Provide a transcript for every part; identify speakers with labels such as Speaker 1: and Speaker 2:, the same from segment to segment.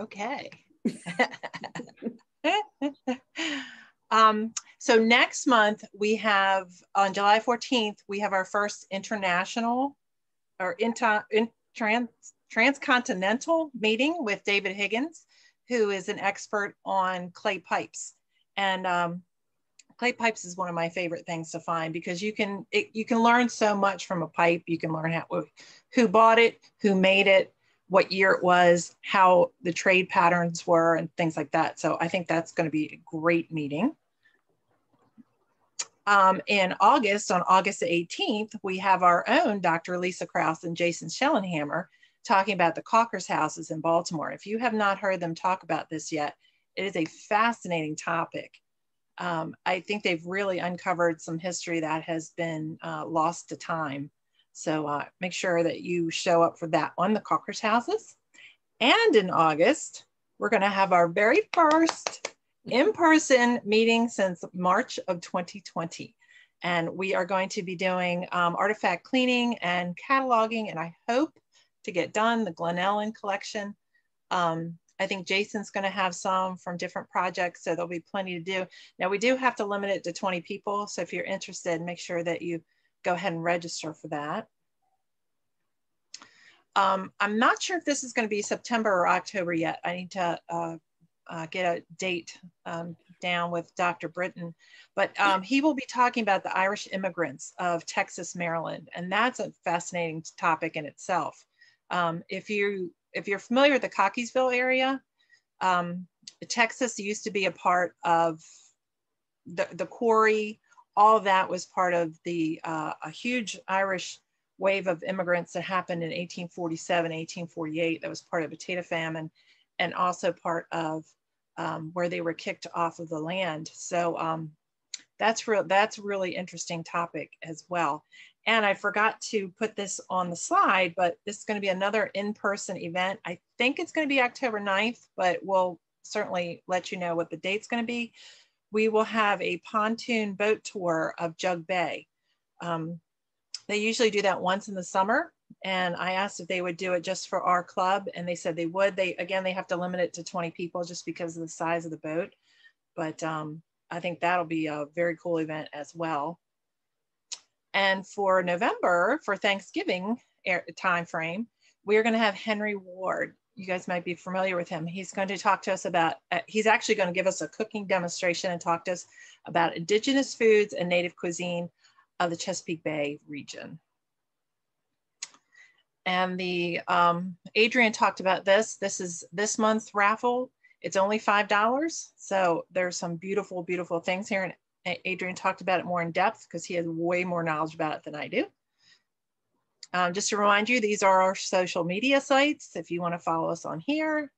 Speaker 1: Okay. um, so next month we have on July 14th, we have our first international or inter, in, trans, transcontinental meeting with David Higgins, who is an expert on clay pipes. And um, clay pipes is one of my favorite things to find because you can it, you can learn so much from a pipe. You can learn how who bought it, who made it, what year it was, how the trade patterns were, and things like that. So I think that's going to be a great meeting. Um, in August, on August 18th, we have our own Dr. Lisa Kraus and Jason Schellenhammer talking about the Caulker's houses in Baltimore. If you have not heard them talk about this yet, it is a fascinating topic. Um, I think they've really uncovered some history that has been uh, lost to time. So uh, make sure that you show up for that one, the Caulker's houses. And in August, we're going to have our very first in-person meeting since March of 2020. And we are going to be doing um, artifact cleaning and cataloging, and I hope to get done the Glen Ellen collection. Um, I think Jason's going to have some from different projects, so there'll be plenty to do. Now, we do have to limit it to 20 people, so if you're interested, make sure that you go ahead and register for that. Um, I'm not sure if this is going to be September or October yet. I need to uh, uh, get a date um, down with Dr. Britton, but um, he will be talking about the Irish immigrants of Texas, Maryland, and that's a fascinating topic in itself. Um, if you if you're familiar with the Cockeysville area, um, Texas used to be a part of the, the quarry. All that was part of the uh, a huge Irish wave of immigrants that happened in 1847, 1848. That was part of the potato famine and also part of um, where they were kicked off of the land. So um, that's real. That's a really interesting topic as well. And I forgot to put this on the slide, but this is going to be another in-person event. I think it's going to be October 9th, but we'll certainly let you know what the date's going to be. We will have a pontoon boat tour of Jug Bay. Um, they usually do that once in the summer. And I asked if they would do it just for our club and they said they would. They, again, they have to limit it to 20 people just because of the size of the boat. But um, I think that'll be a very cool event as well. And for November, for Thanksgiving time frame, we're going to have Henry Ward. You guys might be familiar with him. He's going to talk to us about, uh, he's actually going to give us a cooking demonstration and talk to us about indigenous foods and native cuisine of the Chesapeake Bay region. And the um, Adrian talked about this. This is this month's raffle. It's only $5. So there's some beautiful, beautiful things here. And Adrian talked about it more in depth because he has way more knowledge about it than I do. Um, just to remind you, these are our social media sites if you want to follow us on here.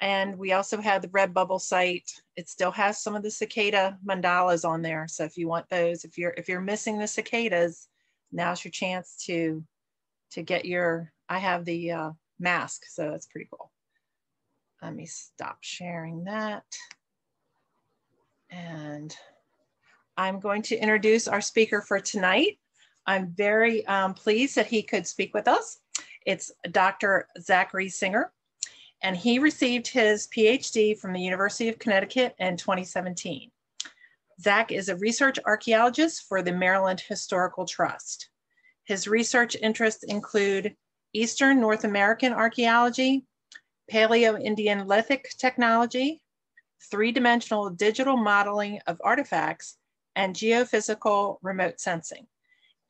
Speaker 1: And we also have the Redbubble site. It still has some of the cicada mandalas on there. So if you want those, if you're if you're missing the cicadas, now's your chance to to get your, I have the uh, mask, so that's pretty cool. Let me stop sharing that. And I'm going to introduce our speaker for tonight. I'm very um, pleased that he could speak with us. It's Dr. Zachary Singer, and he received his PhD from the University of Connecticut in 2017. Zach is a research archaeologist for the Maryland Historical Trust. His research interests include Eastern North American archaeology, Paleo-Indian lithic technology, three-dimensional digital modeling of artifacts, and geophysical remote sensing.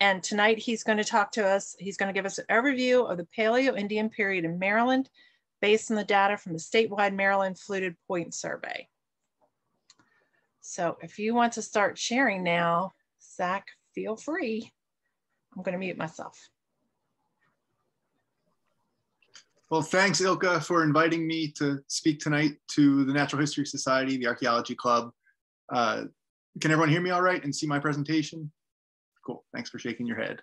Speaker 1: And tonight he's going to talk to us, he's going to give us an overview of the Paleo-Indian period in Maryland based on the data from the statewide Maryland Fluted Point Survey. So if you want to start sharing now, Zach, feel free. I'm going to mute myself.
Speaker 2: Well, thanks, Ilka, for inviting me to speak tonight to the Natural History Society, the Archaeology Club. Uh, can everyone hear me all right and see my presentation? Cool, thanks for shaking your head.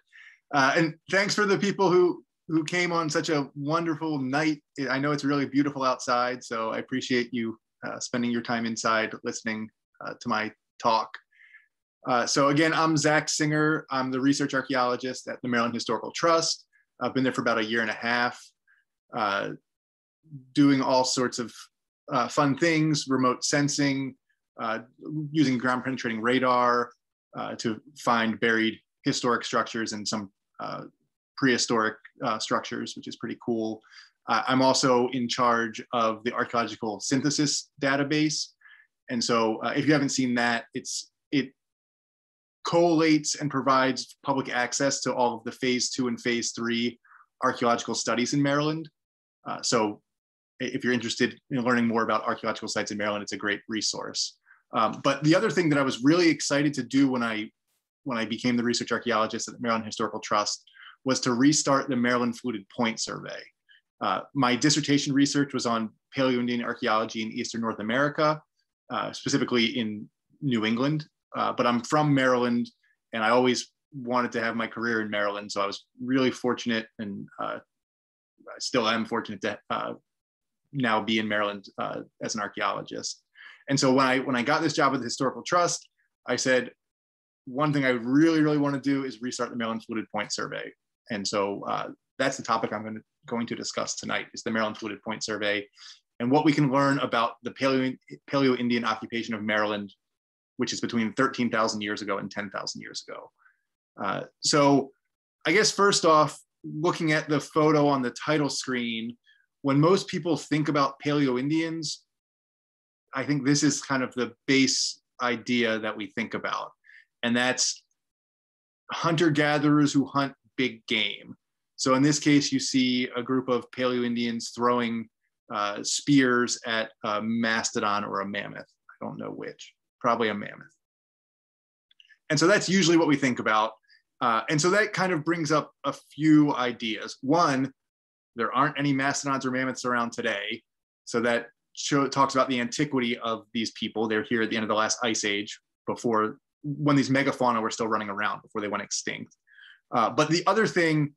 Speaker 2: Uh, and thanks for the people who, who came on such a wonderful night. I know it's really beautiful outside, so I appreciate you uh, spending your time inside listening uh, to my talk. Uh, so again, I'm Zach Singer. I'm the research archaeologist at the Maryland Historical Trust. I've been there for about a year and a half. Uh, doing all sorts of uh, fun things, remote sensing, using ground penetrating radar uh, to find buried historic structures and some uh, prehistoric uh, structures, which is pretty cool. Uh, I'm also in charge of the archaeological synthesis database. And so if you haven't seen that, it's it collates and provides public access to all of the phase two and phase three archaeological studies in Maryland. So if you're interested in learning more about archaeological sites in Maryland, it's a great resource. Um, but the other thing that I was really excited to do when I when I became the research archaeologist at the Maryland Historical Trust was to restart the Maryland Fluted Point Survey. Uh, my dissertation research was on Paleo-Indian archaeology in Eastern North America, uh, specifically in New England. Uh, but I'm from Maryland, and I always wanted to have my career in Maryland. So I was really fortunate, and uh, I still am fortunate to uh, now be in Maryland uh, as an archaeologist. And so when I when I got this job at the Historical Trust, I said one thing I really really want to do is restart the Maryland Fluted Point Survey. And so uh, that's the topic I'm going to going to discuss tonight is the Maryland Fluted Point Survey and what we can learn about the Paleo Paleo Indian occupation of Maryland, which is between 13,000 years ago and 10,000 years ago. Uh, so I guess first off, looking at the photo on the title screen, when most people think about Paleo Indians, I think this is kind of the base idea that we think about. And that's hunter gatherers who hunt big game. So in this case, you see a group of Paleo Indians throwing uh, spears at a mastodon or a mammoth. I don't know which, probably a mammoth. And so that's usually what we think about. Uh, and so that kind of brings up a few ideas. One, there aren't any mastodons or mammoths around today. So that show, talks about the antiquity of these people. They're here at the end of the last ice age before when these megafauna were still running around before they went extinct. Uh, but the other thing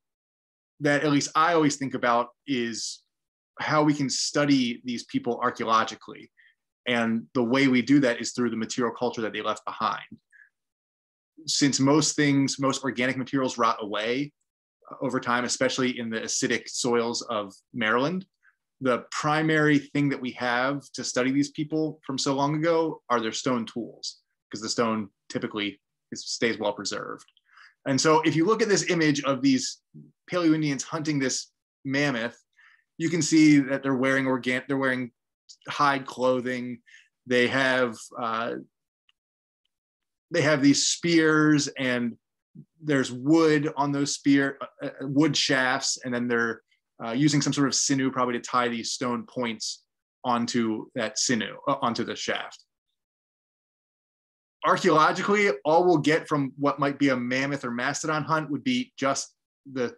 Speaker 2: that at least I always think about is how we can study these people archaeologically. And the way we do that is through the material culture that they left behind since most things, most organic materials rot away over time, especially in the acidic soils of Maryland, the primary thing that we have to study these people from so long ago are their stone tools, because the stone typically is, stays well preserved. And so if you look at this image of these Paleo Indians hunting this mammoth, you can see that they're wearing organic, they're wearing hide clothing. They have uh, they have these spears and there's wood on those spear uh, uh, wood shafts and then they're uh, using some sort of sinew probably to tie these stone points onto that sinew uh, onto the shaft. Archaeologically all we'll get from what might be a mammoth or mastodon hunt would be just the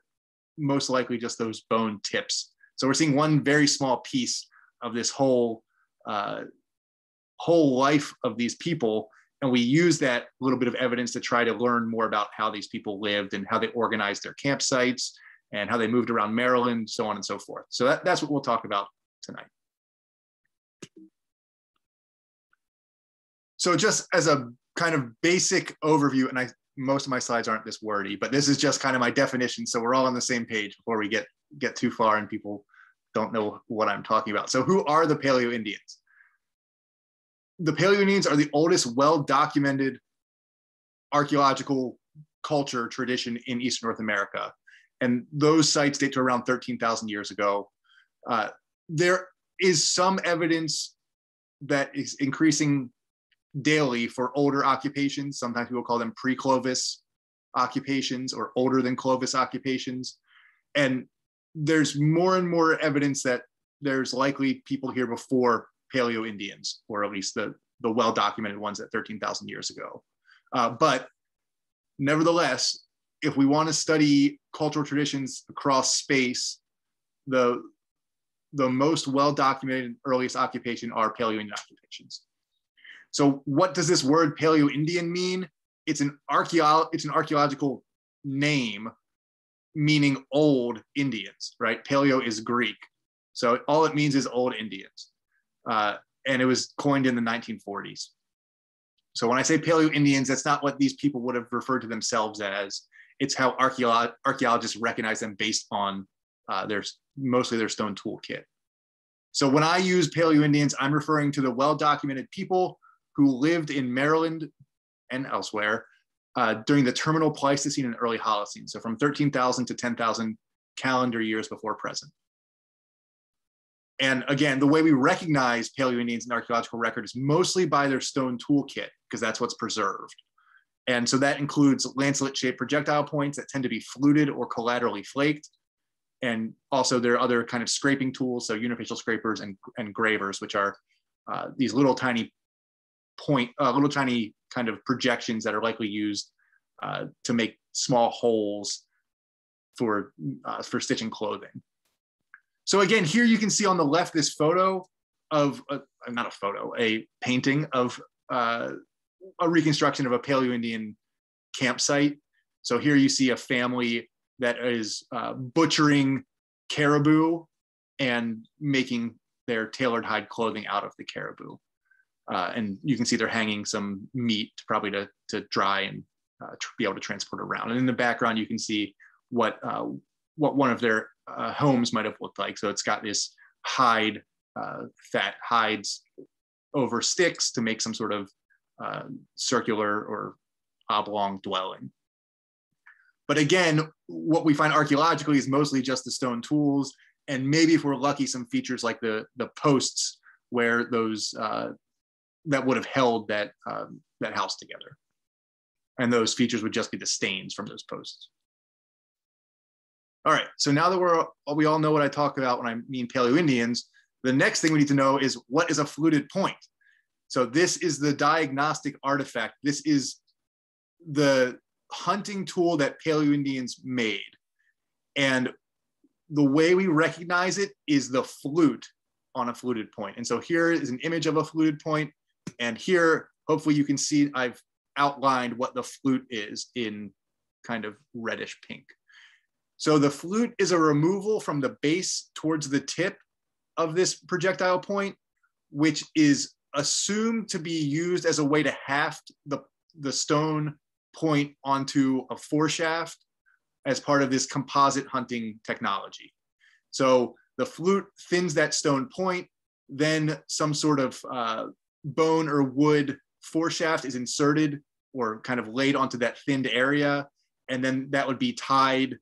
Speaker 2: most likely just those bone tips. So we're seeing one very small piece of this whole uh, whole life of these people and we use that little bit of evidence to try to learn more about how these people lived and how they organized their campsites and how they moved around Maryland, so on and so forth. So that, that's what we'll talk about tonight. So just as a kind of basic overview, and I most of my slides aren't this wordy, but this is just kind of my definition. So we're all on the same page before we get, get too far and people don't know what I'm talking about. So who are the Paleo Indians? the Paleo-Indians are the oldest well-documented archaeological culture tradition in Eastern North America. And those sites date to around 13,000 years ago. Uh, there is some evidence that is increasing daily for older occupations. Sometimes people call them pre-Clovis occupations or older than Clovis occupations. And there's more and more evidence that there's likely people here before Paleo Indians, or at least the, the well documented ones at 13,000 years ago. Uh, but nevertheless, if we want to study cultural traditions across space, the, the most well documented earliest occupation are Paleo Indian occupations. So, what does this word Paleo Indian mean? It's an, archeo- it's an archaeological name meaning old Indians, right? Paleo is Greek. So all it means is old Indians uh, and it was coined in the 1940s. So when I say Paleo Indians, that's not what these people would have referred to themselves as. It's how archaeologists recognize them based on uh, their mostly their stone tool kit. So when I use Paleo Indians, I'm referring to the well-documented people who lived in Maryland and elsewhere uh, during the terminal Pleistocene and early Holocene. So from 13,000 to 10,000 calendar years before present. And again, the way we recognize Paleo Indians in archaeological record is mostly by their stone toolkit, because that's what's preserved. And so that includes lanceolate shaped projectile points that tend to be fluted or collaterally flaked. And also there are other kind of scraping tools, so unifacial scrapers and, and gravers, which are uh, these little tiny point, uh, little tiny kind of projections that are likely used uh, to make small holes for, uh, for stitching clothing. So again, here you can see on the left this photo of, a, not a photo, a painting of uh, a reconstruction of a Paleo-Indian campsite. So here you see a family that is uh, butchering caribou and making their tailored hide clothing out of the caribou. Uh, and you can see they're hanging some meat probably to, to dry and uh, be able to transport around. And in the background, you can see what, uh, what one of their uh, homes might have looked like. So it's got this hide, uh, fat hides over sticks to make some sort of uh, circular or oblong dwelling. But again, what we find archaeologically is mostly just the stone tools, and maybe if we're lucky, some features like the the posts where those uh, that would have held that um, that house together, and those features would just be the stains from those posts. All right, so now that we're we all know what I talk about when I mean Paleo Indians, the next thing we need to know is what is a fluted point. So this is the diagnostic artifact. This is the hunting tool that Paleo Indians made. And the way we recognize it is the flute on a fluted point. And so here is an image of a fluted point, And here, hopefully you can see I've outlined what the flute is in kind of reddish pink. So the flute is a removal from the base towards the tip of this projectile point, which is assumed to be used as a way to haft the, the stone point onto a foreshaft as part of this composite hunting technology. So the flute thins that stone point, then some sort of uh, bone or wood foreshaft is inserted or kind of laid onto that thinned area. And then that would be tied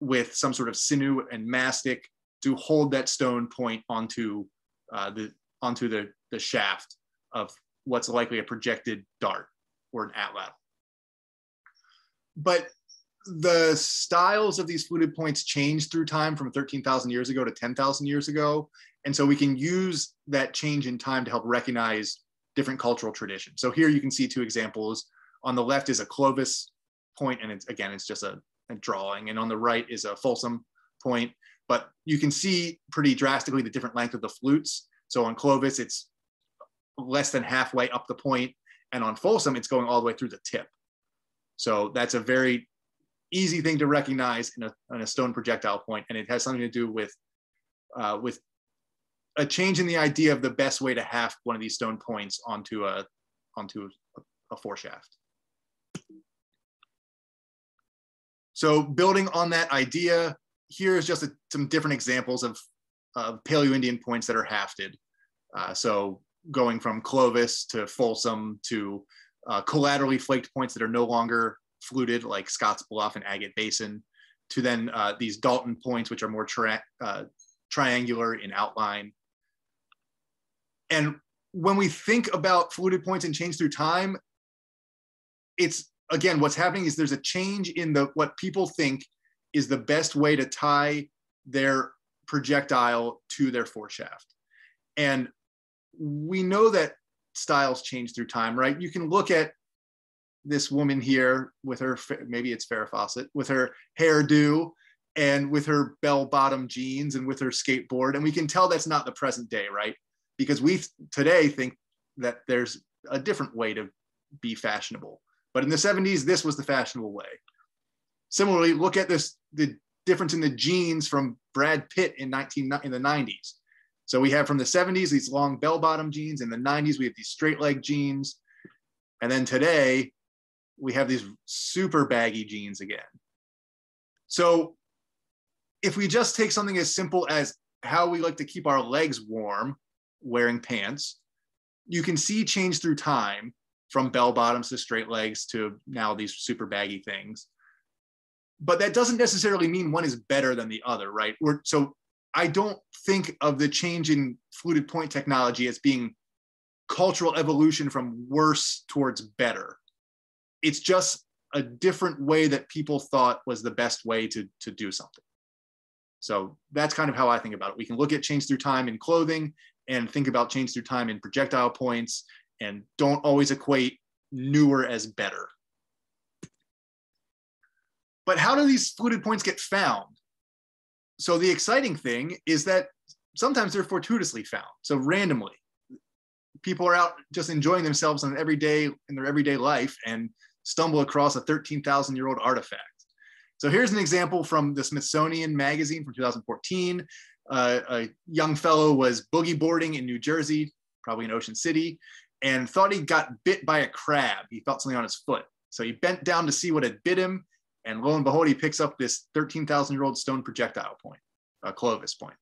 Speaker 2: with some sort of sinew and mastic to hold that stone point onto uh, the onto the, the shaft of what's likely a projected dart or an atlatl. But the styles of these fluted points change through time from 13,000 years ago to 10,000 years ago. And so we can use that change in time to help recognize different cultural traditions. So here you can see two examples. On the left is a Clovis point, and it's again, it's just a and drawing. And on the right is a Folsom point. But you can see pretty drastically the different length of the flutes. So on Clovis, it's less than halfway up the point, and on Folsom, it's going all the way through the tip. So that's a very easy thing to recognize in a, in a stone projectile point, and it has something to do with uh, with a change in the idea of the best way to haft one of these stone points onto a onto a, a foreshaft. So building on that idea, here's just a, some different examples of, of Paleo-Indian points that are hafted. Uh, so going from Clovis to Folsom to uh, collaterally flaked points that are no longer fluted like Scottsbluff and Agate Basin to then uh, these Dalton points, which are more uh, triangular in outline. And when we think about fluted points and change through time, it's again, what's happening is there's a change in the what people think is the best way to tie their projectile to their foreshaft. And we know that styles change through time, right? You can look at this woman here with her, maybe it's Farrah Fawcett, with her hairdo and with her bell bottom jeans and with her skateboard. And we can tell that's not the present day, right? Because we today think that there's a different way to be fashionable. But in the 70s, this was the fashionable way. Similarly, look at this the difference in the jeans from Brad Pitt in 19 in the 90s. So we have from the 70s these long bell-bottom jeans. In the 90s, we have these straight leg jeans. And then today, we have these super baggy jeans again. So if we just take something as simple as how we like to keep our legs warm wearing pants, you can see change through time from bell bottoms to straight legs to now these super baggy things. But that doesn't necessarily mean one is better than the other, right? We're, so I don't think of the change in fluted point technology as being cultural evolution from worse towards better. It's just a different way that people thought was the best way to, to do something. So that's kind of how I think about it. We can look at change through time in clothing and think about change through time in projectile points and don't always equate newer as better. But how do these fluted points get found? So the exciting thing is that sometimes they're fortuitously found, so randomly. People are out just enjoying themselves on everyday in their everyday life and stumble across a 13,000 year old artifact. So here's an example from the Smithsonian magazine from 2014. Uh, a young fellow was boogie boarding in New Jersey, probably in Ocean City, and thought he got bit by a crab. He felt something on his foot. So he bent down to see what had bit him. And lo and behold, he picks up this 13,000 year old stone projectile point, a Clovis point.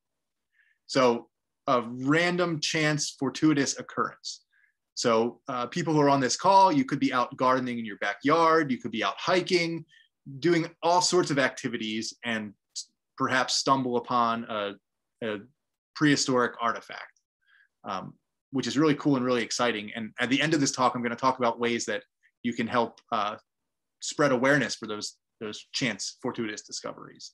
Speaker 2: So a random chance fortuitous occurrence. So uh, people who are on this call, you could be out gardening in your backyard, you could be out hiking, doing all sorts of activities and perhaps stumble upon a, a prehistoric artifact, um, which is really cool and really exciting. And at the end of this talk, I'm going to talk about ways that you can help uh, spread awareness for those, those chance fortuitous discoveries.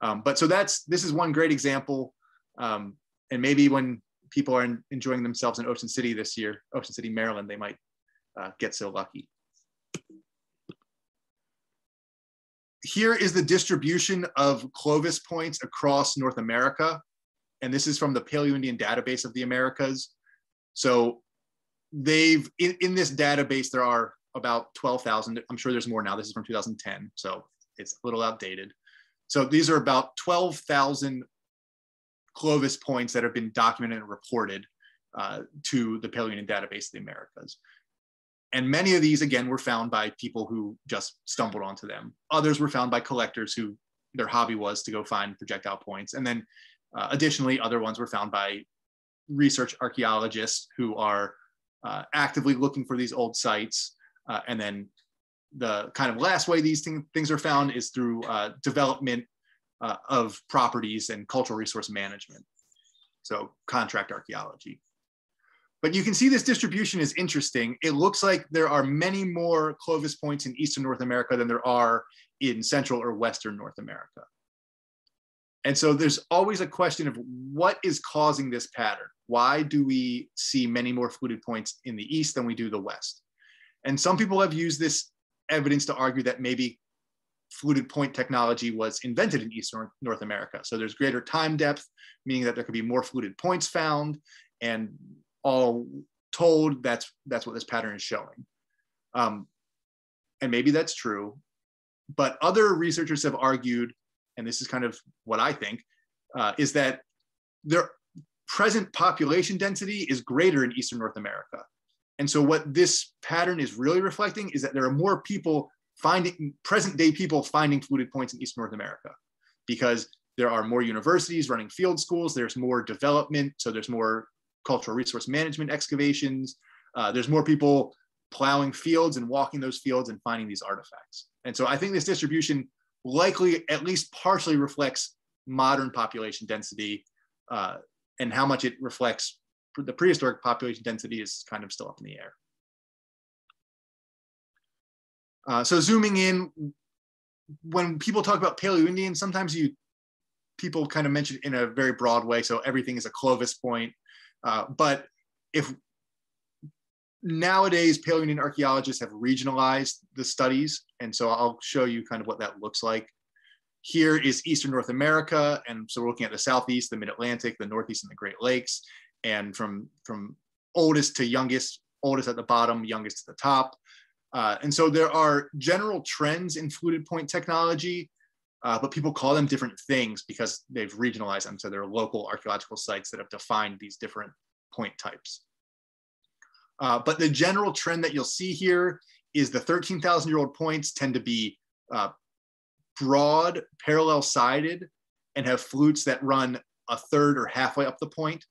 Speaker 2: Um, but so that's, this is one great example. Um, and maybe when people are enjoying themselves in Ocean City this year, Ocean City, Maryland, they might uh, get so lucky. Here is the distribution of Clovis points across North America. And this is from the Paleo-Indian database of the Americas. So they've, in, in this database, there are about 12,000. I'm sure there's more now. This is from 2010, so it's a little outdated. So these are about 12,000 Clovis points that have been documented and reported uh, to the Paleo-Indian database of the Americas. And many of these, again, were found by people who just stumbled onto them. Others were found by collectors who their hobby was to go find projectile points. And then uh, additionally, other ones were found by research archaeologists who are uh, actively looking for these old sites. Uh, and then the kind of last way these thing, things are found is through uh, development uh, of properties and cultural resource management. So contract archaeology. But you can see this distribution is interesting. It looks like there are many more Clovis points in Eastern North America than there are in Central or Western North America. And so there's always a question of what is causing this pattern? Why do we see many more fluted points in the East than we do the West? And some people have used this evidence to argue that maybe fluted point technology was invented in Eastern North America. So there's greater time depth, meaning that there could be more fluted points found. And all told, that's, that's what this pattern is showing. Um, and maybe that's true. But other researchers have argued, and this is kind of what I think, uh, is that their present population density is greater in Eastern North America. And so what this pattern is really reflecting is that there are more people finding present day people finding fluted points in East North America because there are more universities running field schools, there's more development, so there's more cultural resource management excavations, uh, there's more people plowing fields and walking those fields and finding these artifacts. And so I think this distribution likely at least partially reflects modern population density uh, and how much it reflects the prehistoric population density is kind of still up in the air. Uh, so zooming in, when people talk about Paleo-Indian, sometimes you people kind of mention in a very broad way. So everything is a Clovis point. Uh, but if nowadays Paleo-Indian archaeologists have regionalized the studies, and so I'll show you kind of what that looks like. Here is Eastern North America, and so we're looking at the Southeast, the Mid-Atlantic, the Northeast, and the Great Lakes, and from from oldest to youngest, oldest at the bottom, youngest to the top. Uh, and so there are general trends in fluted point technology, uh, but people call them different things because they've regionalized them. So there are local archaeological sites that have defined these different point types. Uh, but the general trend that you'll see here is the 13,000 year old points tend to be uh, broad, parallel sided, and have flutes that run a third or halfway up the point.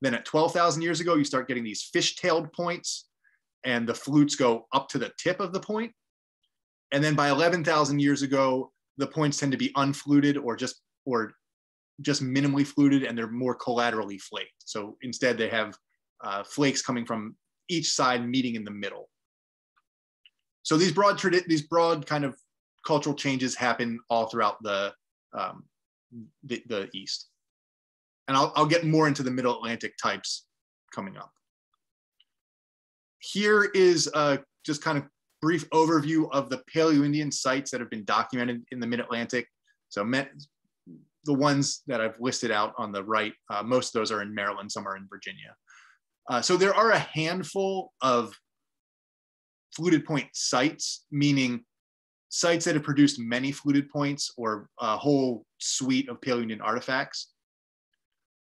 Speaker 2: Then at 12,000 years ago, you start getting these fish-tailed points and the flutes go up to the tip of the point. And then by 11,000 years ago, the points tend to be unfluted or just or just minimally fluted and they're more collaterally flaked. So instead they have uh, flakes coming from each side meeting in the middle. So these broad these broad kind of cultural changes happen all throughout the um, the, the, East. And I'll, I'll get more into the Middle Atlantic types coming up. Here is a just kind of brief overview of the Paleo-Indian sites that have been documented in the Mid-Atlantic. So the ones that I've listed out on the right, uh, most of those are in Maryland, some are in Virginia. Uh, so there are a handful of fluted point sites, meaning sites that have produced many fluted points or a whole suite of Paleo-Indian artifacts.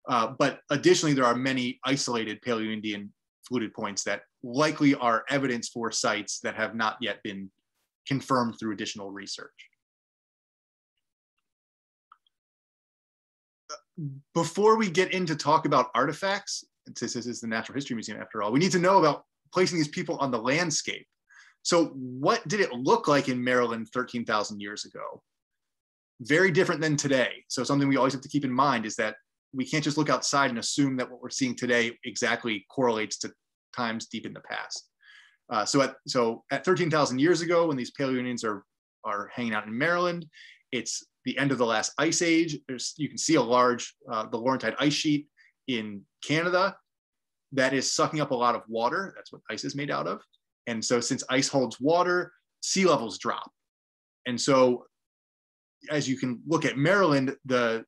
Speaker 2: Uh, but additionally, there are many isolated Paleo-Indian fluted points that likely are evidence for sites that have not yet been confirmed through additional research. Before we get into talk about artifacts, since this is the Natural History Museum after all, we need to know about placing these people on the landscape. So what did it look like in Maryland 13,000 years ago? Very different than today. So something we always have to keep in mind is that we can't just look outside and assume that what we're seeing today exactly correlates to times deep in the past. Uh, so at so at 13,000 years ago, when these Paleo-Indians are are hanging out in Maryland, it's the end of the last ice age. There's you can see a large uh, the Laurentide ice sheet in Canada that is sucking up a lot of water. That's what ice is made out of. And so since ice holds water, sea levels drop. And so as you can look at Maryland, the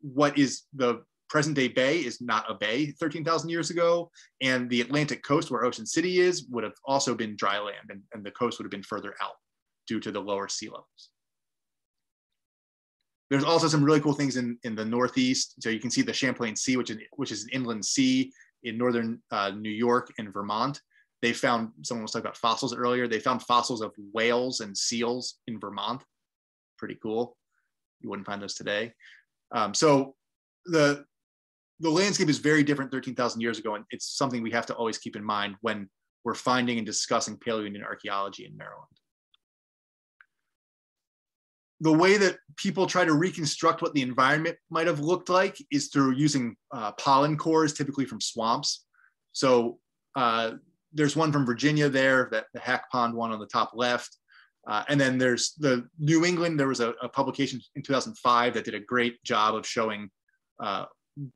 Speaker 2: what is the present day bay is not a bay 13,000 years ago. And the Atlantic coast where Ocean City is would have also been dry land and, and the coast would have been further out due to the lower sea levels. There's also some really cool things in, in the Northeast. So you can see the Champlain Sea, which is, which is an inland sea in Northern uh, New York and Vermont they found someone was talking about fossils earlier. They found fossils of whales and seals in Vermont. Pretty cool. You wouldn't find those today. Um, so the the landscape is very different 13,000 years ago, and it's something we have to always keep in mind when we're finding and discussing Paleo-Indian archaeology in Maryland. The way that people try to reconstruct what the environment might have looked like is through using uh, pollen cores, typically from swamps. So uh, there's one from Virginia there, that the Hack Pond one on the top left. Uh, and then there's the New England, there was a, a, publication in 2005 that did a great job of showing uh,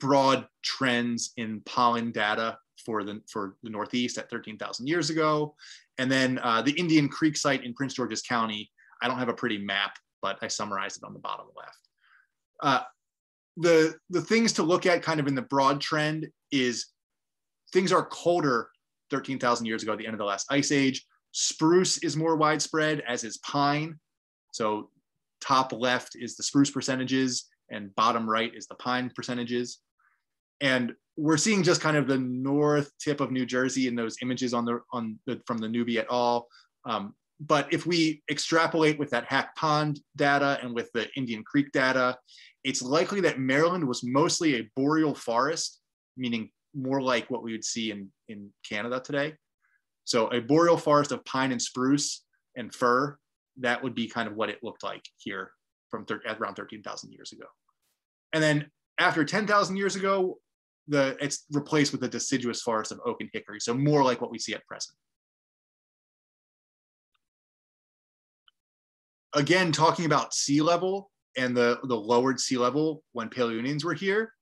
Speaker 2: broad trends in pollen data for the, for the Northeast at 13,000 years ago. And then uh, the Indian Creek site in Prince George's County, I don't have a pretty map, but I summarized it on the bottom left. Uh, the, the things to look at kind of in the broad trend is things are colder 13,000 years ago at the end of the last ice age. Spruce is more widespread, as is pine. So top left is the spruce percentages and bottom right is the pine percentages. And we're seeing just kind of the north tip of New Jersey in those images on the on the, from the Newby et al. Um, but if we extrapolate with that Hack Pond data and with the Indian Creek data, it's likely that Maryland was mostly a boreal forest, meaning more like what we would see in, in Canada today. So a boreal forest of pine and spruce and fir, that would be kind of what it looked like here from around 13,000 years ago. And then after 10,000 years ago, the it's replaced with a deciduous forest of oak and hickory. So more like what we see at present. Again, talking about sea level and the, the lowered sea level when Paleo-Indians were here,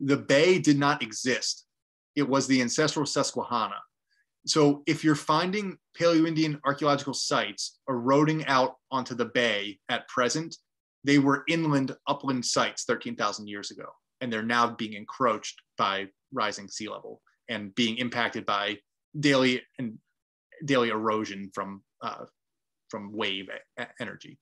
Speaker 2: the bay did not exist. It was the ancestral Susquehanna. So if you're finding Paleo-Indian archaeological sites eroding out onto the bay at present, they were inland upland sites 13,000 years ago, and they're now being encroached by rising sea level and being impacted by daily and daily erosion from uh, from wave energy.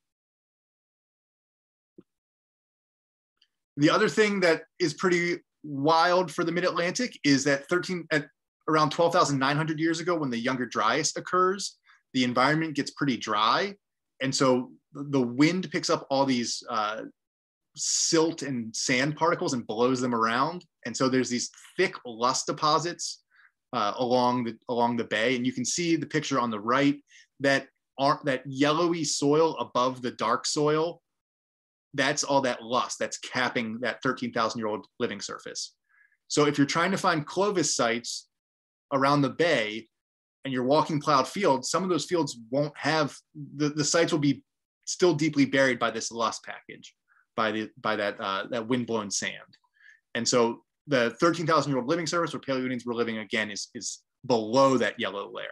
Speaker 2: The other thing that is pretty wild for the mid-Atlantic is that 13 at around 12,900 years ago, when the Younger Dryas occurs, the environment gets pretty dry, and so the wind picks up all these uh, silt and sand particles and blows them around. And so there's these thick loess deposits uh, along the along the bay, and you can see the picture on the right that are that yellowy soil above the dark soil. That's all that loess that's capping that 13,000 year old living surface. So if you're trying to find Clovis sites around the bay and you're walking plowed fields, some of those fields won't have the, the sites will be still deeply buried by this loess package, by the by that uh, that windblown sand. And so the 13,000 year old living surface where Paleoindians were living again is, is below that yellow layer.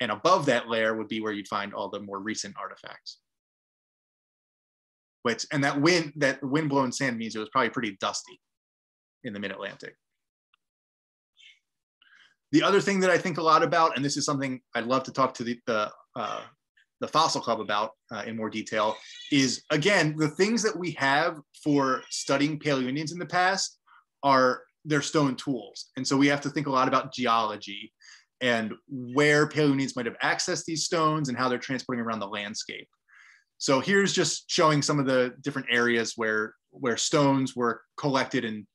Speaker 2: And above that layer would be where you'd find all the more recent artifacts. Which, and that wind, that wind-blown sand means it was probably pretty dusty in the mid-Atlantic. The other thing that I think a lot about, and this is something I'd love to talk to the, the, uh, the Fossil Club about uh, in more detail, is again, the things that we have for studying Paleo-Indians in the past are their stone tools. And so we have to think a lot about geology and where Paleo-Indians might have accessed these stones and how they're transporting around the landscape. So here's just showing some of the different areas where, where stones were collected and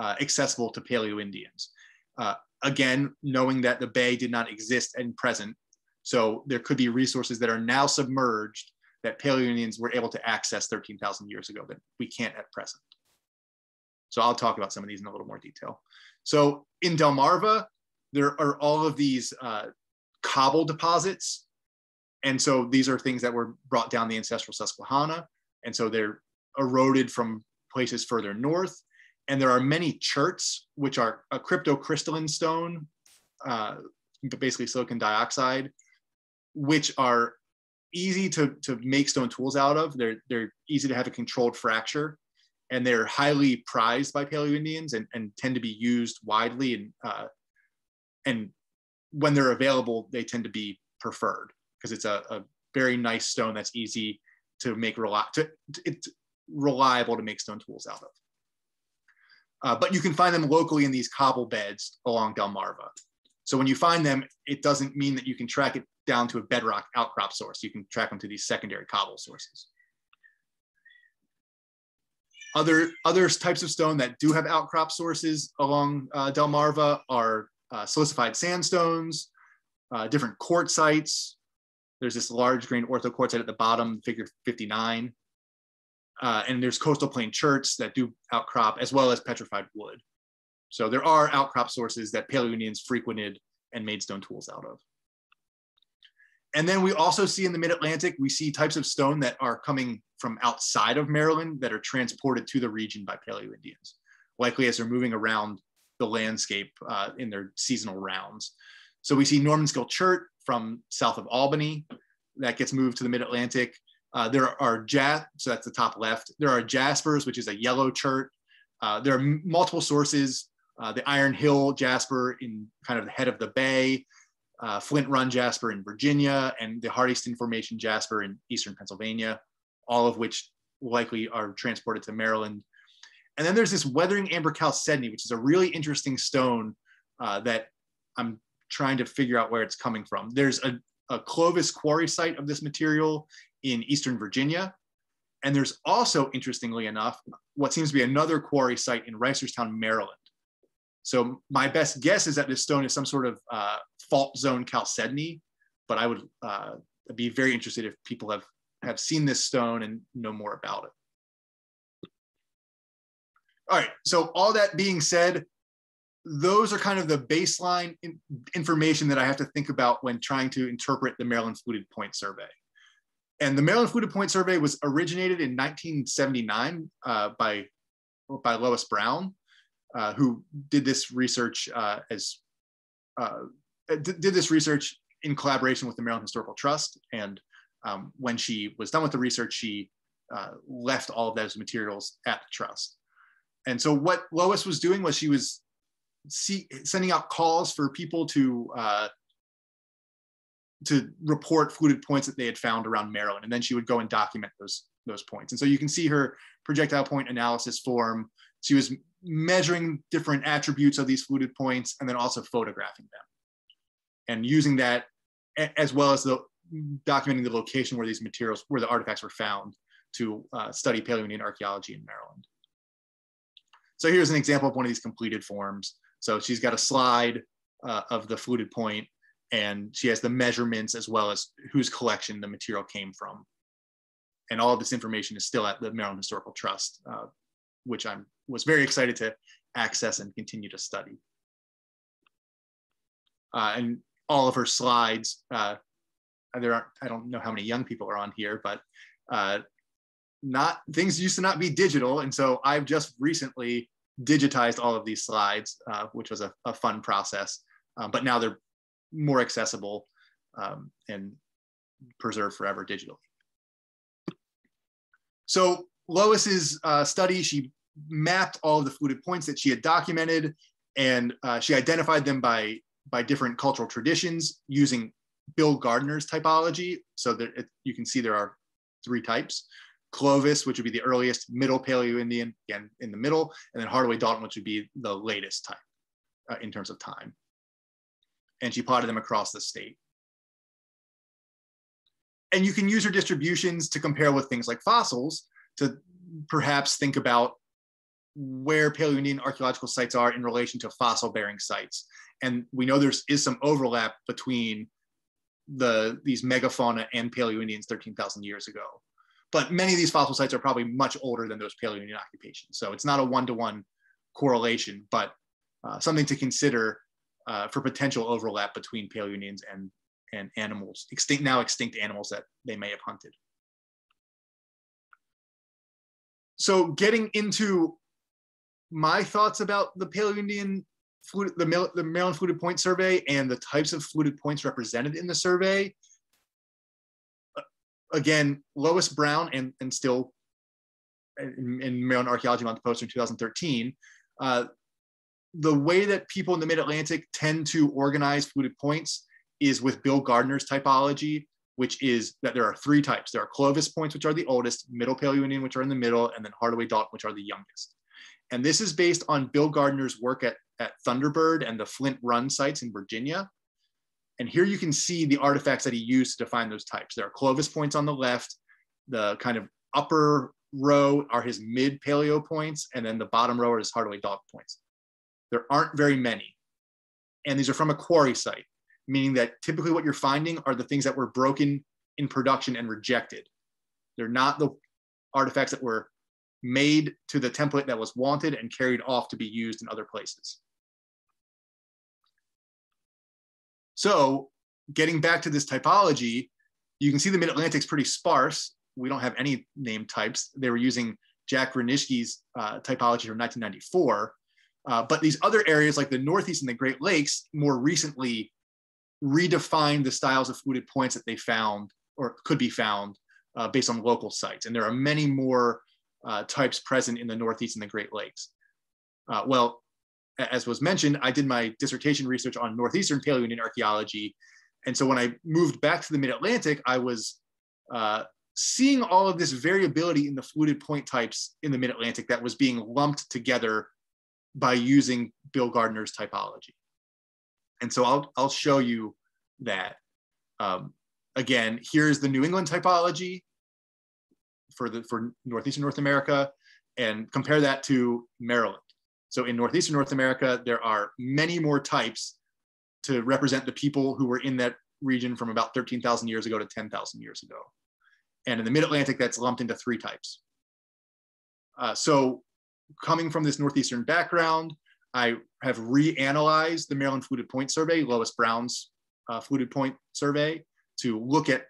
Speaker 2: uh, accessible to Paleo-Indians. Uh, again, knowing that the bay did not exist and present, so there could be resources that are now submerged that Paleo-Indians were able to access 13,000 years ago that we can't at present. So I'll talk about some of these in a little more detail. So in Delmarva, there are all of these uh, cobble deposits. And so these are things that were brought down the ancestral Susquehanna. And so they're eroded from places further north. And there are many cherts, which are a cryptocrystalline stone, uh, basically silicon dioxide, which are easy to, to make stone tools out of. They're, they're easy to have a controlled fracture and they're highly prized by Paleo Indians and, and tend to be used widely and uh, and when they're available, they tend to be preferred because it's a, a, very nice stone that's easy to make reli- to, it's reliable to make stone tools out of. Uh, but you can find them locally in these cobble beds along Delmarva. So when you find them, it doesn't mean that you can track it down to a bedrock outcrop source. You can track them to these secondary cobble sources. Other, other types of stone that do have outcrop sources along uh, Delmarva are uh, silicified sandstones, uh, different quartzites. There's this large grain orthoquartzite at the bottom, figure 59. Uh, and there's coastal plain cherts that do outcrop as well as petrified wood. So there are outcrop sources that Paleo-Indians frequented and made stone tools out of. And then we also see in the mid-Atlantic, we see types of stone that are coming from outside of Maryland that are transported to the region by Paleo-Indians, likely as they're moving around the landscape uh, in their seasonal rounds. So we see Normanskill chert from south of Albany that gets moved to the mid-Atlantic. Uh, there are jas, so that's the top left. There are jaspers, which is a yellow chert. Uh, there are multiple sources. Uh, the Iron Hill jasper in kind of the head of the bay, uh, Flint Run jasper in Virginia, and the Hardyston Formation jasper in eastern Pennsylvania, all of which likely are transported to Maryland. And then there's this weathering amber chalcedony, which is a really interesting stone uh, that I'm trying to figure out where it's coming from. There's a, a Clovis quarry site of this material in Eastern Virginia. And there's also, interestingly enough, what seems to be another quarry site in Reisterstown, Maryland. So my best guess is that this stone is some sort of uh, fault zone chalcedony, but I would uh, be very interested if people have, have seen this stone and know more about it. All right, so all that being said, those are kind of the baseline in information that I have to think about when trying to interpret the Maryland Fluted Point Survey. And the Maryland Fluted Point Survey was originated in 1979 uh, by, by Lois Brown, uh, who did this research uh, as uh, did this research in collaboration with the Maryland Historical Trust. And um, when she was done with the research, she uh, left all of those materials at the trust. And so what Lois was doing was she was see, sending out calls for people to uh, to report fluted points that they had found around Maryland, and then she would go and document those those points. And so you can see her projectile point analysis form. She was measuring different attributes of these fluted points, and then also photographing them, and using that as well as the documenting the location where these materials, where the artifacts were found to uh, study Paleoindian archaeology in Maryland. So here's an example of one of these completed forms. So she's got a slide uh, of the fluted point and she has the measurements as well as whose collection the material came from. And all of this information is still at the Maryland Historical Trust, uh, which I was very excited to access and continue to study. Uh, and all of her slides, uh, there aren't, I don't know how many young people are on here, but uh, not things used to not be digital. And so I've just recently digitized all of these slides, uh, which was a, a fun process. Um, but now they're more accessible um, and preserved forever digitally. So Lois's uh, study, she mapped all of the fluted points that she had documented and uh, she identified them by, by different cultural traditions using Bill Gardner's typology. So that it, you can see there are three types. Clovis, which would be the earliest middle Paleo-Indian, again, in the middle, and then Hardaway Dalton, which would be the latest type uh, in terms of time. And she plotted them across the state. And you can use her distributions to compare with things like fossils to perhaps think about where Paleo-Indian archaeological sites are in relation to fossil-bearing sites. And we know there is some overlap between the these megafauna and Paleo-Indians 13,000 years ago. But many of these fossil sites are probably much older than those Paleo-Indian occupations. So it's not a one-to-one correlation, but uh, something to consider uh, for potential overlap between Paleo-Indians and, and animals, extinct now extinct animals that they may have hunted. So getting into my thoughts about the Paleo-Indian the, the Maryland Fluted Point Survey and the types of fluted points represented in the survey. Again, Lois Brown and, and still in, in Maryland Archaeology Month poster in 2013, uh, the way that people in the Mid-Atlantic tend to organize fluted points is with Bill Gardner's typology, which is that there are three types. There are Clovis points, which are the oldest, Middle Paleo-Indian, which are in the middle, and then Hardaway Dalton, which are the youngest. And this is based on Bill Gardner's work at, at Thunderbird and the Flint Run sites in Virginia. And here you can see the artifacts that he used to define those types. There are Clovis points on the left. The kind of upper row are his mid paleo points, and then the bottom row are his Hardaway Dalton points. There aren't very many. And these are from a quarry site, meaning that typically what you're finding are the things that were broken in production and rejected. They're not the artifacts that were made to the template that was wanted and carried off to be used in other places. So getting back to this typology, you can see the Mid-Atlantic's pretty sparse. We don't have any name types. They were using Jack Wranischke's uh, typology from 1994. Uh, but these other areas like the Northeast and the Great Lakes more recently redefined the styles of fluted points that they found or could be found uh, based on local sites. And there are many more uh, types present in the Northeast and the Great Lakes. Uh, well, as was mentioned, I did my dissertation research on Northeastern Paleoindian archaeology. And so when I moved back to the mid-Atlantic, I was uh, seeing all of this variability in the fluted point types in the mid-Atlantic that was being lumped together by using Bill Gardner's typology. And so I'll, I'll show you that. Um, again, here's the New England typology for the for northeastern North America and compare that to Maryland. So in northeastern North America, there are many more types to represent the people who were in that region from about 13,000 years ago to 10,000 years ago. And in the mid-Atlantic, that's lumped into three types. Uh, so coming from this northeastern background, I have reanalyzed the Maryland Fluted Point Survey, Lois Brown's uh, Fluted Point Survey, to look at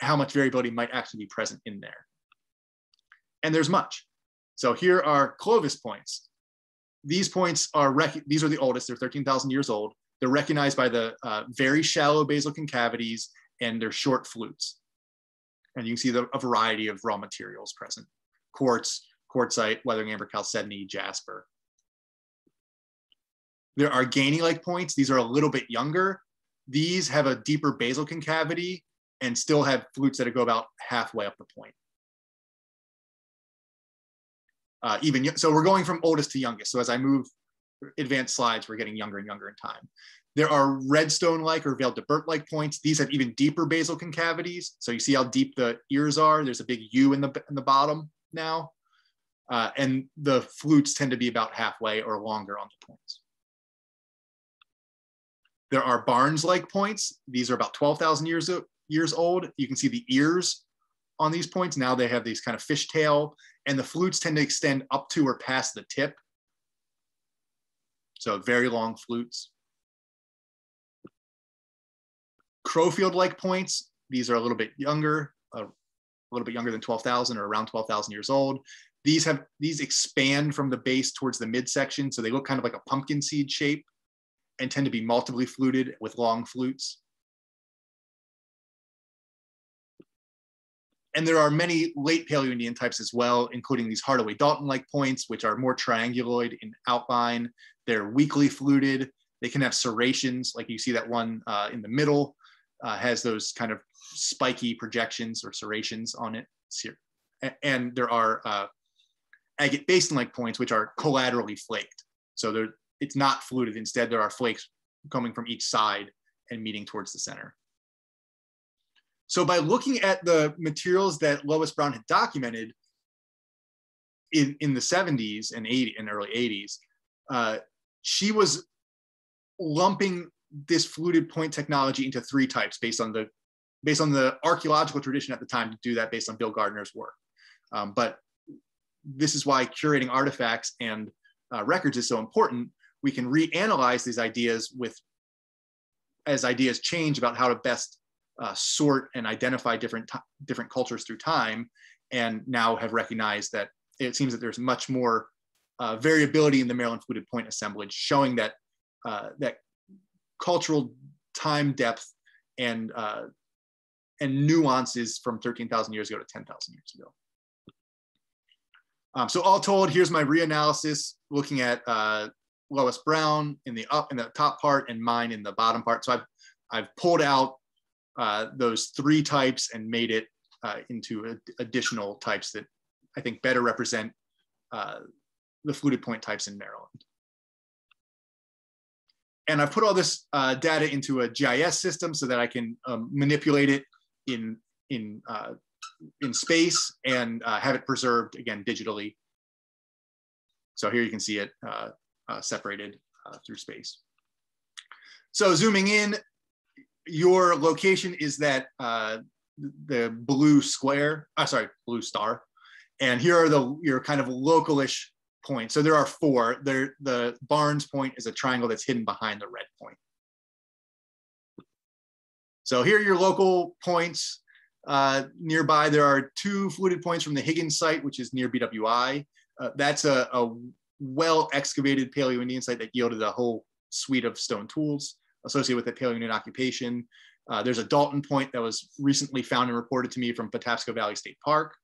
Speaker 2: how much variability might actually be present in there and there's much. So here are Clovis points. These points are, these are the oldest, they're 13,000 years old. They're recognized by the uh, very shallow basal concavities and their short flutes. And you can see the, a variety of raw materials present. Quartz, quartzite, weathering amber chalcedony, jasper. There are Gainey-like points. These are a little bit younger. These have a deeper basal concavity and still have flutes that go about halfway up the point uh, even so we're going from oldest to youngest. So as I move advanced slides, we're getting younger and younger in time. There are redstone-like or Vail-Debert-like points. These have even deeper basal concavities. So you see how deep the ears are. There's a big U in the, in the bottom now. Uh, and the flutes tend to be about halfway or longer on the points. There are Barnes-like points. These are about 12,000 years, years old. You can see the ears on these points. Now they have these kind of fishtail and the flutes tend to extend up to or past the tip. So very long flutes. Crowfield-like points, these are a little bit younger, a little bit younger than 12,000 or around 12,000 years old. These have these expand from the base towards the midsection, so they look kind of like a pumpkin seed shape and tend to be multiply fluted with long flutes. And there are many late Paleo-Indian types as well, including these Hardaway-Dalton-like points, which are more trianguloid in outline. They're weakly fluted. They can have serrations, like you see that one uh, in the middle uh, has those kind of spiky projections or serrations on it. And there are uh, agate basin-like points, which are collaterally flaked. So it's not fluted. Instead, there are flakes coming from each side and meeting towards the center. So by looking at the materials that Lois Brown had documented in, in the 70s and 80 and early 80s, uh, she was lumping this fluted point technology into three types based on the based on the archaeological tradition at the time to do that based on Bill Gardner's work. Um, but this is why curating artifacts and uh, records is so important. We can reanalyze these ideas with as ideas change about how to best uh, sort and identify different different cultures through time, and now have recognized that it seems that there's much more uh, variability in the Maryland fluted point assemblage, showing that uh, that cultural time depth and uh, and nuances from 13,000 years ago to 10,000 years ago. Um, so all told, here's my reanalysis looking at uh, Lois Brown in the up in the top part and mine in the bottom part. So I've I've pulled out uh, those three types and made it uh, into additional types that I think better represent uh, the fluted point types in Maryland. And I've put all this uh, data into a GIS system so that I can um, manipulate it in, in, uh, in space and have it preserved again digitally. So here you can see it separated through space. So zooming in, your location is that uh, the blue square, uh, sorry, blue star. And here are the your kind of localish points. So there are four. There, the Barnes point is a triangle that's hidden behind the red point. So here are your local points. Uh, nearby, there are two fluted points from the Higgins site, which is near BWI. Uh, that's a, a well excavated Paleo-Indian site that yielded a whole suite of stone tools associated with the Paleo-Indian occupation. Uh, there's a Dalton Point that was recently found and reported to me from Patapsco Valley State Park.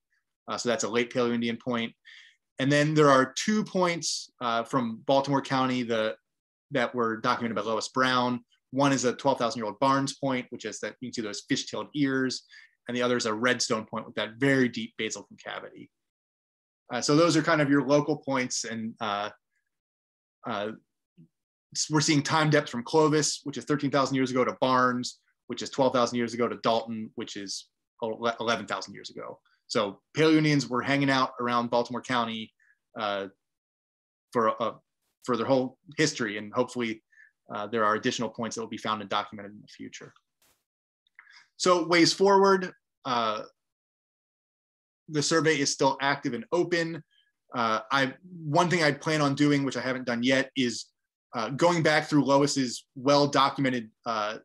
Speaker 2: Uh, so that's a late Paleo-Indian point. And then there are two points uh, from Baltimore County the, that were documented by Lois Brown. One is a 12,000 year old Barnes Point, which is that you can see those fish-tailed ears. And the other is a redstone point with that very deep basal concavity. Uh, so those are kind of your local points and uh, uh, we're seeing time depth from Clovis, which is 13,000 years ago, to Barnes, which is 12,000 years ago, to Dalton, which is 11,000 years ago. So Paleo-Indians were hanging out around Baltimore County uh, for, a, for their whole history, and hopefully uh, there are additional points that will be found and documented in the future. So ways forward, uh, the survey is still active and open. Uh, I one thing I plan on doing, which I haven't done yet, is uh, going back through Lois's well-documented uh,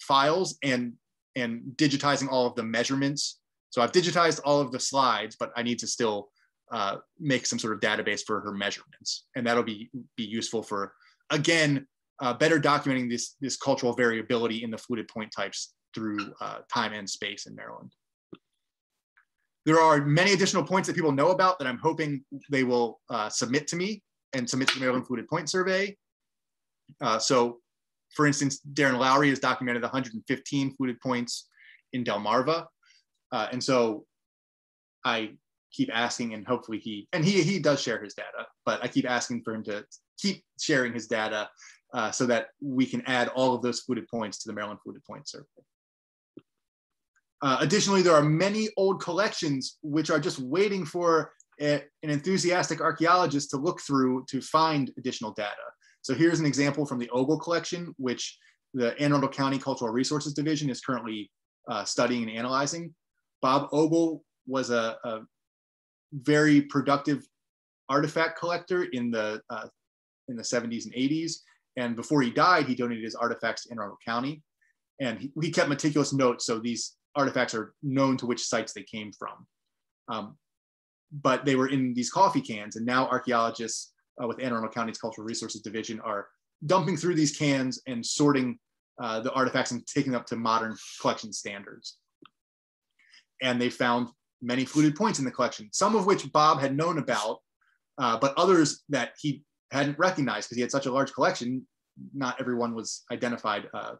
Speaker 2: files and and digitizing all of the measurements. So I've digitized all of the slides, but I need to still uh, make some sort of database for her measurements, and that'll be be useful for again uh, better documenting this this cultural variability in the fluted point types through uh, time and space in Maryland. There are many additional points that people know about that I'm hoping they will uh, submit to me and submit to the Maryland Fluted Point Survey. Uh, so for instance, Darrin Lowery has documented 115 fluted points in Delmarva. Uh, and so I keep asking and hopefully he, and he, he does share his data, but I keep asking for him to keep sharing his data uh, so that we can add all of those fluted points to the Maryland Fluted Point Survey. Uh, additionally, there are many old collections which are just waiting for a, an enthusiastic archaeologist to look through to find additional data. So here's an example from the Ogle collection, which the Anne Arundel County Cultural Resources Division is currently uh, studying and analyzing. Bob Ogle was a, a very productive artifact collector in the uh, in the 70s and 80s. And before he died, he donated his artifacts to Anne Arundel County. And he, he, kept meticulous notes. So these artifacts are known to which sites they came from. Um, but they were in these coffee cans. And now archeologists uh, with Anne Arundel County's Cultural Resources Division are dumping through these cans and sorting uh, the artifacts and taking them up to modern collection standards. And they found many fluted points in the collection, some of which Bob had known about, uh, but others that he hadn't recognized because he had such a large collection. Not everyone was identified uh,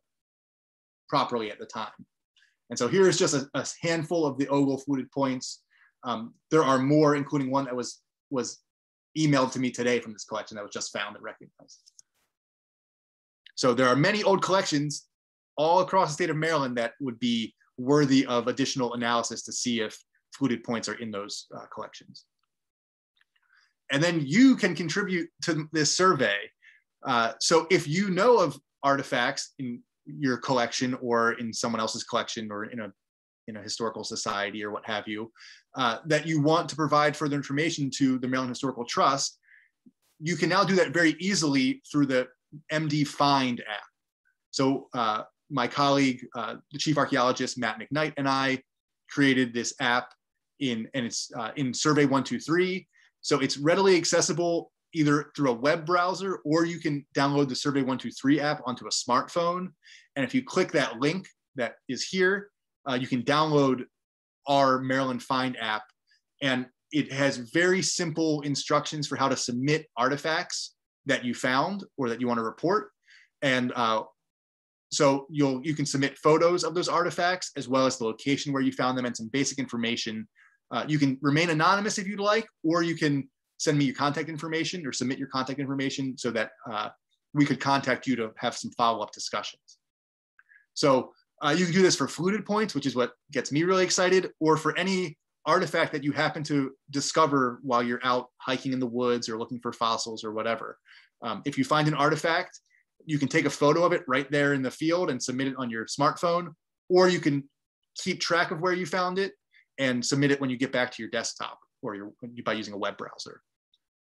Speaker 2: properly at the time. And so here is just a, a handful of the Ogle fluted points. Um, there are more, including one that was, was emailed to me today from this collection that was just found and recognized. So there are many old collections all across the state of Maryland that would be worthy of additional analysis to see if fluted points are in those uh, collections. And then you can contribute to this survey. Uh, so if you know of artifacts in your collection or in someone else's collection or in a in a historical society or what have you, uh, that you want to provide further information to the Maryland Historical Trust, you can now do that very easily through the MD Find app. So uh, my colleague, uh, the chief archaeologist, Matt McKnight, and I created this app in, and it's uh, in Survey 123. So it's readily accessible either through a web browser or you can download the Survey 123 app onto a smartphone. And if you click that link that is here, uh, you can download our Maryland Find app. And it has very simple instructions for how to submit artifacts that you found or that you want to report. And uh, so you'll you can submit photos of those artifacts as well as the location where you found them and some basic information. Uh, you can remain anonymous if you'd like, or you can send me your contact information or submit your contact information so that uh, we could contact you to have some follow-up discussions. So uh, you can do this for fluted points, which is what gets me really excited, or for any artifact that you happen to discover while you're out hiking in the woods or looking for fossils or whatever. Um, if you find an artifact, you can take a photo of it right there in the field and submit it on your smartphone, or you can keep track of where you found it and submit it when you get back to your desktop or your, by using a web browser.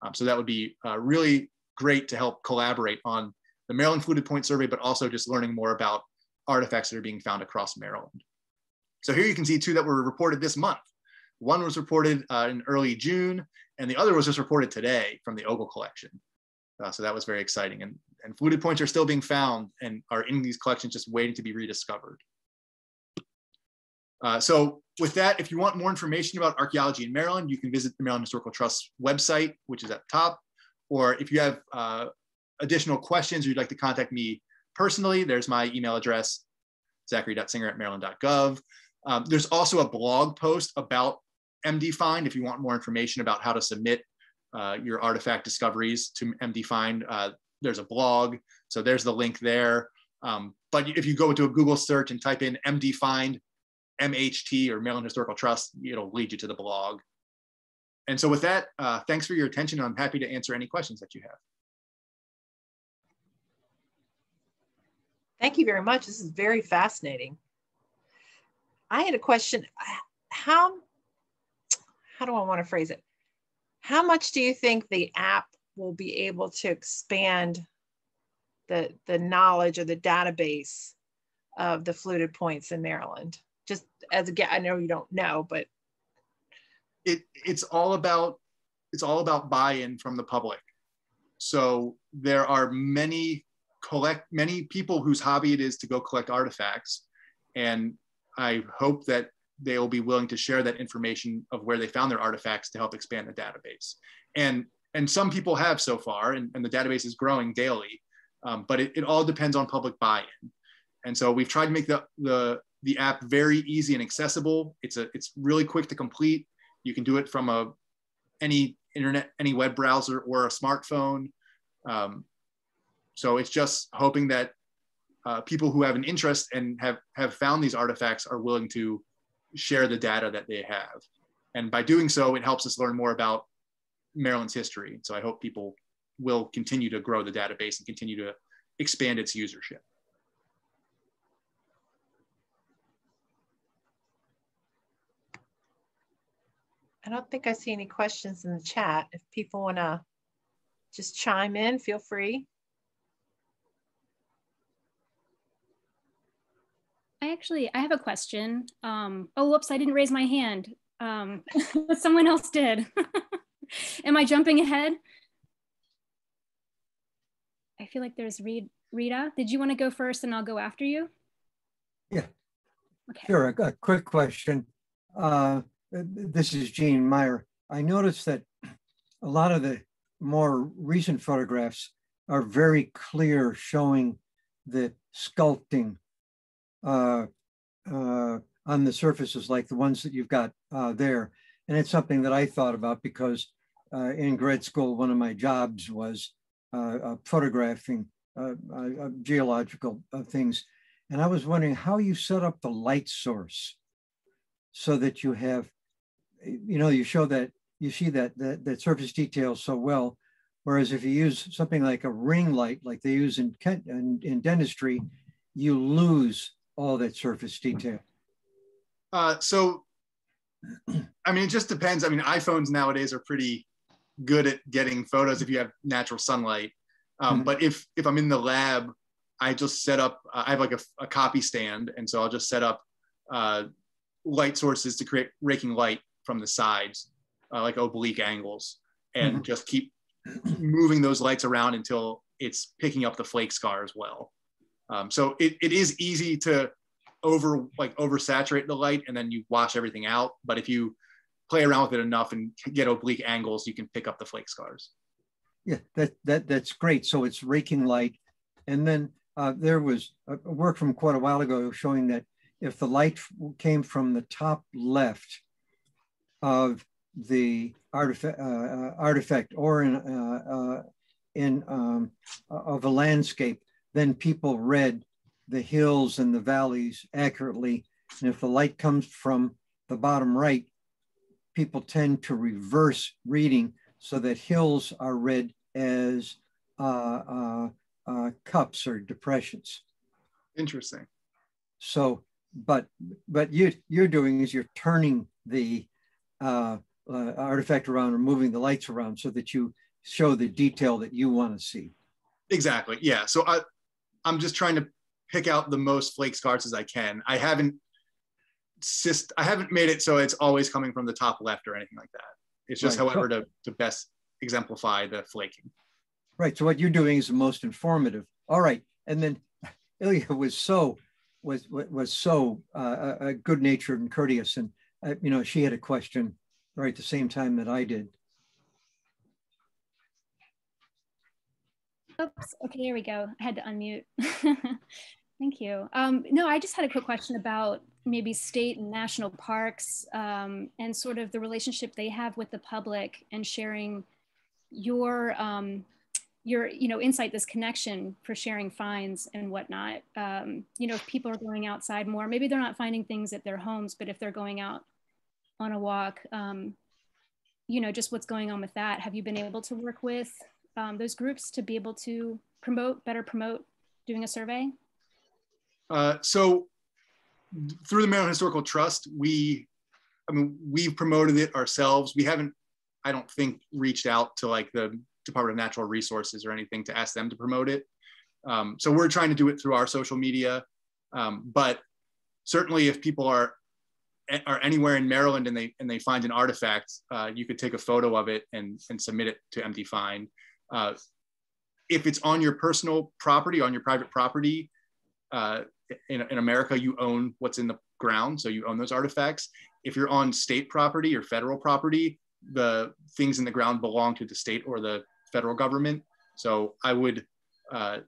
Speaker 2: Um, so that would be uh, really great to help collaborate on the Maryland Fluted Point Survey, but also just learning more about artifacts that are being found across Maryland. So here you can see two that were reported this month. One was reported uh, in early June, and the other was just reported today from the Ogle collection. Uh, so that was very exciting. And, and fluted points are still being found and are in these collections just waiting to be rediscovered. Uh, so with that, if you want more information about archaeology in Maryland, you can visit the Maryland Historical Trust website, which is at the top. Or if you have uh, additional questions or you'd like to contact me personally, there's my email address, zachary.singer at maryland.gov. Um, there's also a blog post about MD Find if you want more information about how to submit uh, your artifact discoveries to MD Find. Uh, there's a blog, so there's the link there. Um, but if you go to a Google search and type in MD Find, MHT or Maryland Historical Trust, it'll lead you to the blog. And so with that, uh, thanks for your attention. I'm happy to answer any questions that you have.
Speaker 1: Thank you very much. This is very fascinating. I had a question. How, how do I want to phrase it? How much do you think the app will be able to expand the, the knowledge or the database of the fluted points in Maryland? Just as a guy, I know you don't know, but
Speaker 2: it it's all about it's all about buy-in from the public. So there are many collect many people whose hobby it is to go collect artifacts, and I hope that they will be willing to share that information of where they found their artifacts to help expand the database. And and some people have so far, and, and the database is growing daily. Um, but it, it all depends on public buy-in. And so we've tried to make the, the the app very easy and accessible. It's a it's really quick to complete. You can do it from a any internet, any web browser or a smartphone. Um, so it's just hoping that uh, people who have an interest and have, have found these artifacts are willing to share the data that they have. And by doing so, it helps us learn more about Maryland's history. So I hope people will continue to grow the database and continue to expand its usership.
Speaker 1: I don't think I see any questions in the chat. If people want to just chime in, feel free.
Speaker 3: I actually, I have a question. Um, oh, whoops, I didn't raise my hand. Um, someone else did. Am I jumping ahead? I feel like there's Reed, Rita. Did you want to go first and I'll go after you?
Speaker 4: Yeah. Okay. Sure. A, a quick question. Uh, this is Gene Meyer. I noticed that a lot of the more recent photographs are very clear, showing the sculpting uh, uh, on the surfaces like the ones that you've got uh, there. And it's something that I thought about because uh, in grad school, one of my jobs was uh, uh, photographing geological things. And I was wondering how you set up the light source so that you have you know, you show that you see that, that that surface detail so well. Whereas if you use something like a ring light, like they use in, in, in dentistry, you lose all that surface detail.
Speaker 2: Uh, so, I mean, it just depends. I mean, iPhones nowadays are pretty good at getting photos if you have natural sunlight. Um, mm-hmm. But if if I'm in the lab, I just set up. Uh, I have like a, a, copy stand, and so I'll just set up uh, light sources to create raking light from the sides, uh, like oblique angles, and mm-hmm. just keep moving those lights around until it's picking up the flake scar as well. Um, so it, it is easy to over like oversaturate the light and then you wash everything out. But if you play around with it enough and get oblique angles, you can pick up the flake scars.
Speaker 4: Yeah, that that that's great. So it's raking light, and then uh, there was a work from quite a while ago showing that if the light came from the top left of the artifact, uh, uh, artifact or in, uh, uh, in um, of a landscape, then people read the hills and the valleys accurately. And if the light comes from the bottom right, people tend to reverse reading so that hills are read as uh, uh, uh, cups or depressions.
Speaker 2: Interesting.
Speaker 4: So, but but you you're doing is you're turning the uh, uh, artifact around or moving the lights around so that you show the detail that you want to see.
Speaker 2: Exactly. Yeah. So I, I'm just trying to pick out the most flake scars as I can. I haven't syst- I haven't made it so it's always coming from the top left or anything like that. It's just right. however to, to best exemplify the flaking.
Speaker 4: Right. So what you're doing is the most informative. All right. And then Ilya was so was was so uh, uh good natured and courteous and you know, she had a question right at the same time that I did.
Speaker 3: Oops, okay, here we go. I had to unmute. Thank you. Um, no, I just had a quick question about maybe state and national parks um, and sort of the relationship they have with the public and sharing your um, your you know insight this connection for sharing finds and whatnot. Um, you know if people are going outside more maybe they're not finding things at their homes but if they're going out on a walk um, you know just what's going on with that? Have you been able to work with um, those groups to be able to promote better promote doing a survey?
Speaker 2: Uh, so through the maryland historical trust we i mean we've promoted it ourselves. We haven't i don't think reached out to like the Department of Natural Resources or anything to ask them to promote it. Um, so we're trying to do it through our social media. Um, but certainly, if people are are anywhere in Maryland and they and they find an artifact, uh, you could take a photo of it and and submit it to MD Find. Uh, if it's on your personal property, on your private property, uh, in, in America, you own what's in the ground, so you own those artifacts. If you're on state property or federal property, the things in the ground belong to the state or the federal government. So I would, uh,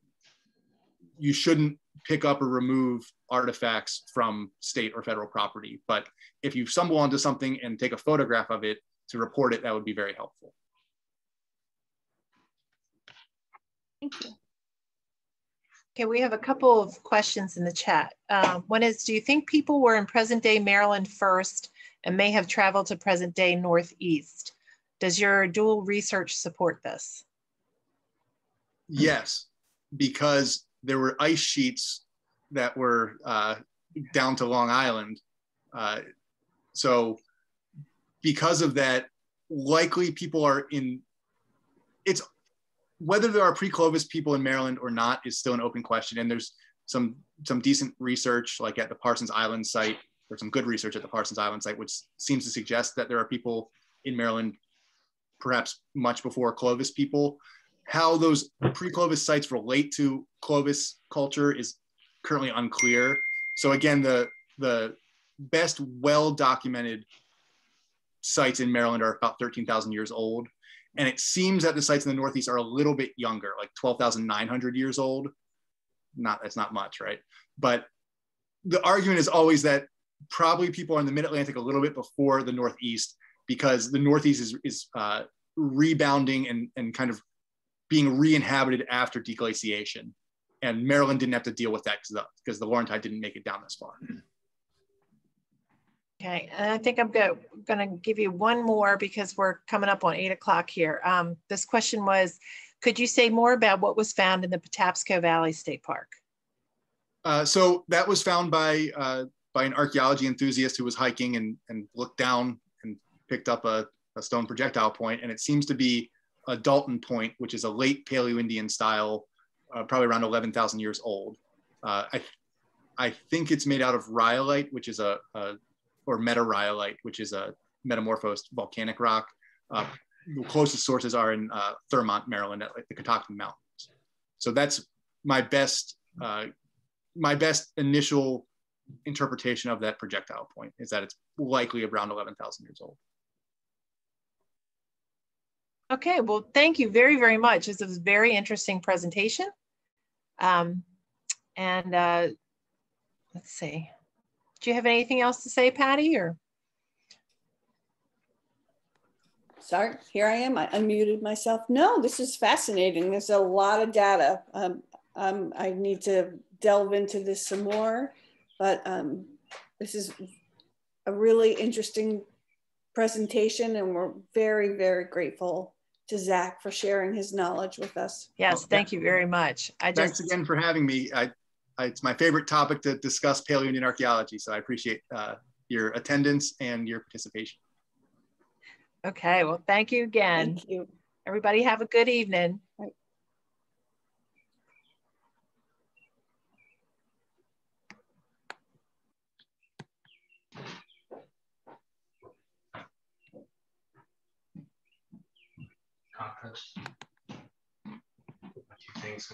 Speaker 2: you shouldn't pick up or remove artifacts from state or federal property. But if you stumble onto something and take a photograph of it to report it, that would be very helpful.
Speaker 3: Thank you.
Speaker 1: Okay, we have a couple of questions in the chat. Um, one is, do you think people were in present day Maryland first and may have traveled to present day Northeast? Does your dual research support this?
Speaker 2: Yes, because there were ice sheets that were uh, down to Long Island. Uh, so because of that, likely people are in, it's whether there are pre-Clovis people in Maryland or not is still an open question. And there's some some decent research like at the Parsons Island site or some good research at the Parsons Island site, which seems to suggest that there are people in Maryland, perhaps much before Clovis people. How those pre-Clovis sites relate to Clovis culture is currently unclear. So again, the the best well-documented sites in Maryland are about 13,000 years old. And it seems that the sites in the Northeast are a little bit younger, like 12,900 years old. Not, that's not much, right? But the argument is always that probably people are in the mid-Atlantic a little bit before the Northeast because the Northeast is, is uh, rebounding and, and kind of being re-inhabited after deglaciation. And Maryland didn't have to deal with that because the, because the Laurentide didn't make it down this far.
Speaker 1: Okay, and I think I'm go, gonna give you one more because we're coming up on eight o'clock here. Um, this question was, could you say more about what was found in the Patapsco Valley State Park?
Speaker 2: Uh, so that was found by uh, by an archaeology enthusiast who was hiking and, and looked down picked up a, a stone projectile point, and it seems to be a Dalton point, which is a late Paleo-Indian style, uh, probably around 11,000 years old. Uh, I, I think it's made out of rhyolite, which is a, a or metarhyolite, which is a metamorphosed volcanic rock. Uh, the closest sources are in uh, Thurmont, Maryland, at the Catoctin Mountains. So that's my best, uh, my best initial interpretation of that projectile point is that it's likely around 11,000 years old.
Speaker 1: Okay, well, thank you very, very much. This was a very interesting presentation. Um, and uh, let's see. Do you have anything else to say, Patty, or?
Speaker 5: Sorry, here I am. I unmuted myself. No, this is fascinating. There's a lot of data. Um, um, I need to delve into this some more, but um, this is a really interesting presentation and we're very, very grateful to Zach for sharing his knowledge with us.
Speaker 1: Yes, thank you very much.
Speaker 2: I just, Thanks again for having me. I, it's my favorite topic to discuss Paleo-Indian archaeology. So I appreciate uh, your attendance and your participation.
Speaker 1: Okay, well, thank you again.
Speaker 5: Thank you.
Speaker 1: Everybody have a good evening. A few things